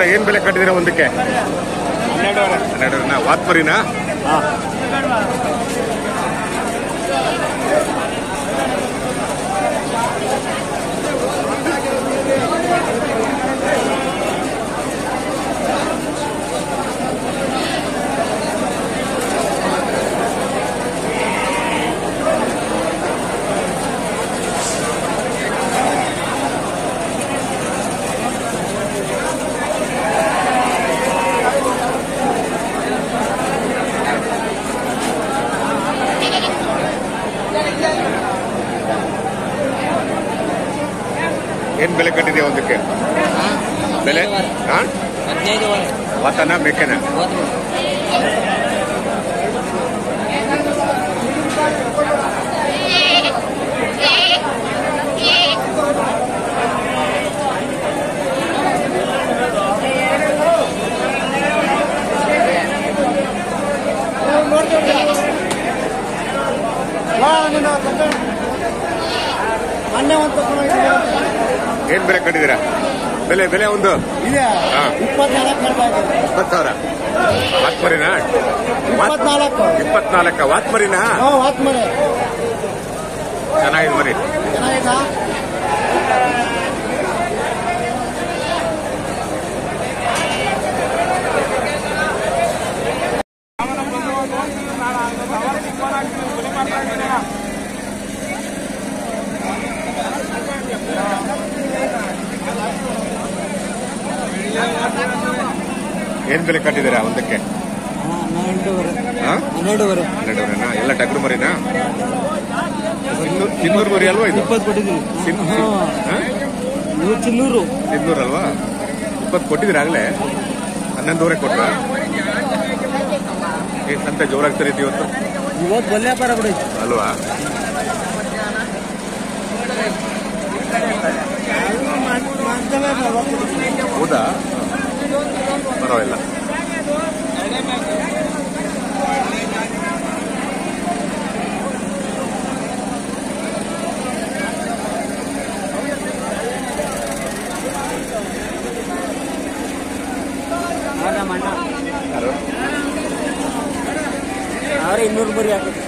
Sir ಏನ್ ಬೆಲೆ ಕಟ್ಟಿದಿರ ಒಂದಕ್ಕೆ? ಹನ್ನೆರಡು ವಾತ್ಮರಿನಾ ಬೆಲೆ ಕಟ್ಟಿದೆ ಒಂದಕ್ಕೆ? ಬೆಲೆ? ವಾತನ ಮೇಕೆನ ಮೊನ್ನೆ ಒಂದು ಏನ್ ಬೆಲೆ ಕಟ್ಟಿದೀರ ಬೆಲೆ ಬೆಲೆ ಒಂದು? ಇಪ್ಪತ್ತು ಸಾವಿರ ವಾತ್ಮರಿನಾ ಇಪ್ಪತ್ನಾಲ್ಕು. ವಾತ್ಮರಿನ ಚೆನ್ನಾಗಿದೆ ಮರಿ. ಏನ್ ಬೆಲೆ ಕಟ್ಟಿದ್ದೀರಾ ಒಂದಕ್ಕೆ? ಹನ್ನೆರಡುವರೆ. ಎಲ್ಲ ಟಗರು ಮರಿನಾ? ಸಿನ್ನೂರ್ ಮರಿ ಅಲ್ವಾ ಇದು? ಇಪ್ಪತ್ತು ಚಿಲ್ಲೂರು ಸಿನ್ನೂರ್ ಅಲ್ವಾ? ಇಪ್ಪತ್ತು ಕೊಟ್ಟಿದ್ದೀರ ಆಗಲೇ? ಹನ್ನೊಂದುವರೆ ಕೊಟ್ರ? ಏನ್ ಸಂತೆ ಜೋರಾಗಿ ತರೀತಿ ಇವತ್ತು. ಇವತ್ತು ಬಲ್ಲೆ ವ್ಯಾಪಾರ ಬಿಡಿ ಅಲ್ವಾ? ಹೌದಾ? ಪರವಾಗಿಲ್ಲ.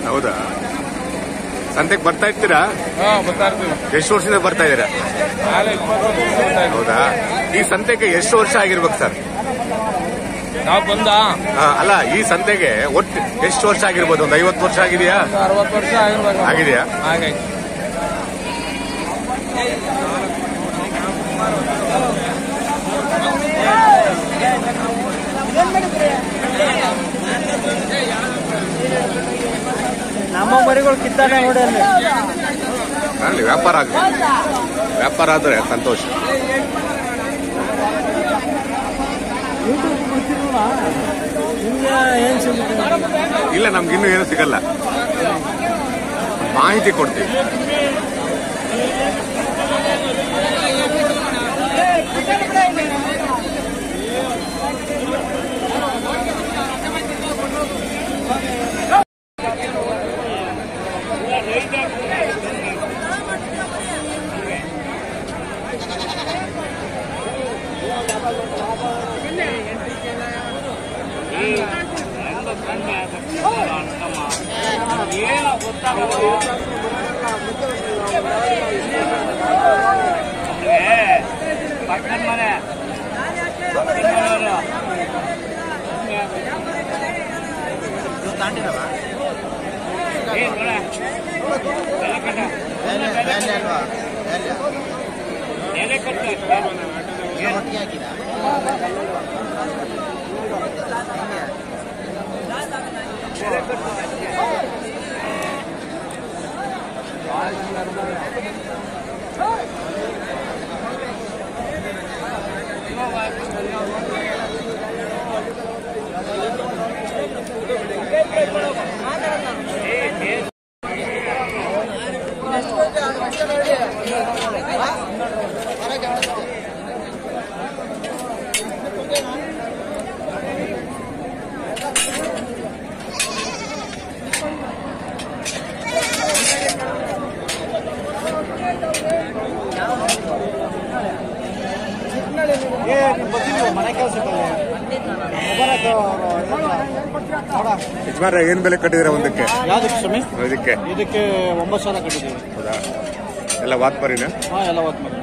ಹೌದಾ? ಸಂತೆಗೆ ಬರ್ತಾ ಇರ್ತೀರಾ? ಎಷ್ಟು ವರ್ಷದಿಂದ ಬರ್ತಾ ಇದ್ದೀರಾ. ಹೌದಾ? ಈ ಸಂತೆಗೆ ಎಷ್ಟು ವರ್ಷ ಆಗಿರ್ಬೇಕು ಸರ್? ನಾವು ಬಂದ? ಅಲ್ಲ ಈ ಸಂತೆಗೆ ಒಟ್ಟು ಎಷ್ಟು ವರ್ಷ ಆಗಿರ್ಬೋದು? ಒಂದು ಐವತ್ತು ವರ್ಷ ಆಗಿದೆಯಾ? ಅರವತ್ತು ವರ್ಷ ಆಗಿರ್ಬೋದು. ಆಗಿದೆಯಾ? ಹಾಗಾಗಿ ನಮ್ಮ ಮರಿಗಳು ಕಿತ್ತಾನೆ ನೋಡಿ ಅಲ್ಲಿ. ಅಲ್ಲಿ ವ್ಯಾಪಾರ ಆಗಲಿ. ವ್ಯಾಪಾರ ಆದ್ರೆ ಸಂತೋಷ. ಇಲ್ಲ ನಮ್ಗೆ ಇನ್ನೂ ಏನು ಸಿಗಲ್ಲ. ಮಾಹಿತಿ ಕೊಡ್ತೀವಿ. ಪಕ್ಕದ ಮನೆ ತಾಂಡಿರವ ನೆಲೆ ಕಟ್ಟ ನೆಲೆ ಕಟ್ಟ Let's go down. ಯಜಮಾನ್ರೆ ಏನ್ ಬೆಲೆ ಕಟ್ಟಿದಿರ ಒಂದಕ್ಕೆ? ಯಾವ್ದಕ್ಕೆ ಸ್ವಾಮಿ? ಇದಕ್ಕೆ. ಇದಕ್ಕೆ ಒಂಬತ್ತು ಸಾವಿರ ಕಟ್ಟಿದ್ದೀವಿ. ಹೌದಾ? ಎಲ್ಲ ವಾತ್ ಮರಿನಾ ಹಾಂ ಎಲ್ಲ ಮಾಡಿ